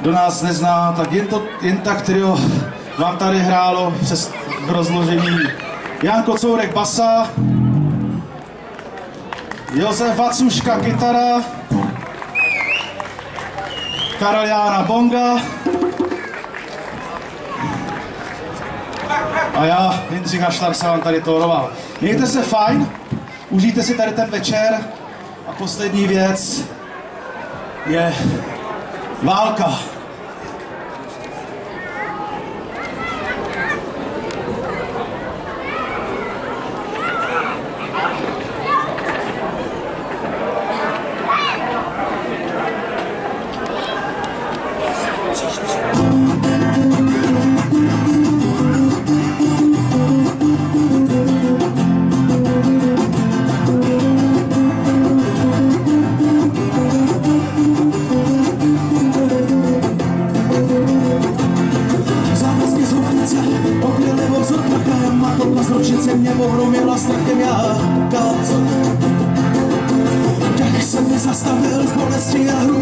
kdo nás nezná, tak jen, to, jen tak trio vám tady hrálo přes rozložení. Jan Kocourek basa, Josef Vacuška kytara, Karel Jána bonga. A já, Jindřich Haštar, se vám tady tóroval. Mějte se fajn, užijte si tady ten večer. A poslední věc je válka.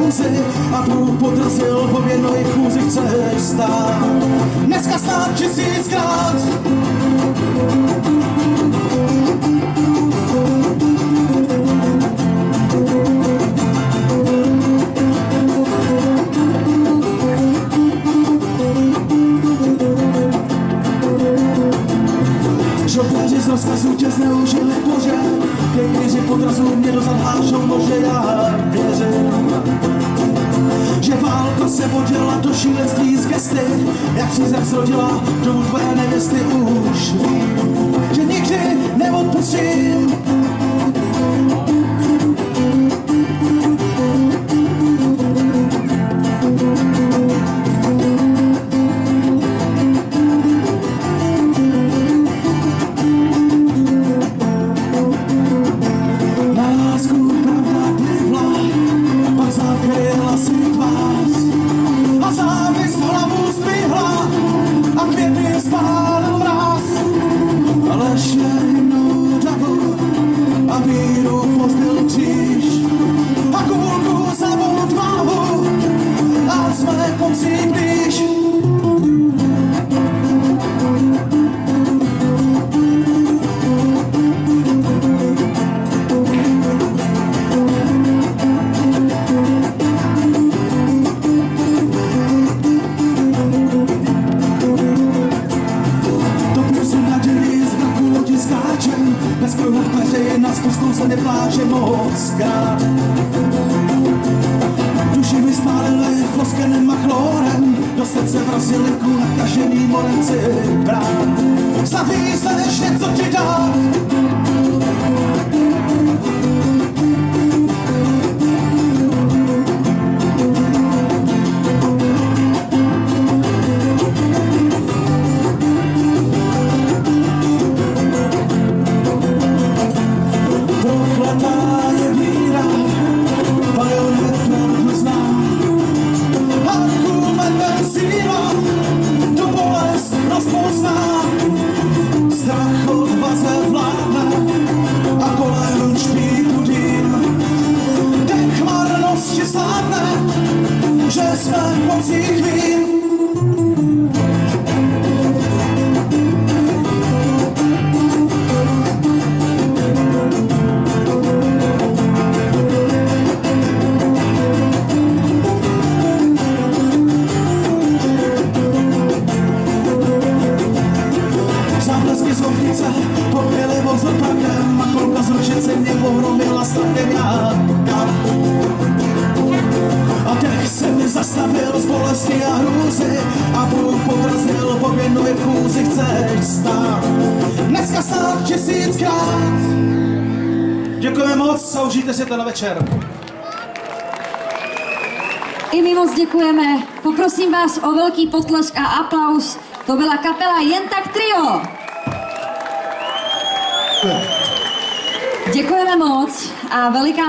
Bolesti a průh podrazil po nohy chůzi chceš stát. Dneska stát tisíckrát. Žoldéři z rozkazu tě zneužili kože, Kejkryři podrazu mě do zadhážou nože, já věřím. Že válka se vodila do šílenství z gesty, jak si zrodila do tvé nevěsty už že nikdy neodpustím. Krát. Duši mi spálili foskenem a chlorem, do srdce vrazili kůl nakažený morenci brát. Slaví se než něco ti dát, Záblesky z hovnice popěly vozor prakem a kolka z ručice mě ohromila strachem jáka. A dech se mi zastavil z bolesti a hrůzy a Bůh podrazil po nohy v chůzi chceš stát. Dneska stát tisíckrát. Děkujeme moc a užijte si ten večer. I my moc děkujeme. Poprosím vás o velký potlesk a aplaus. To byla kapela Jen tak trio. Děkujeme moc a veliká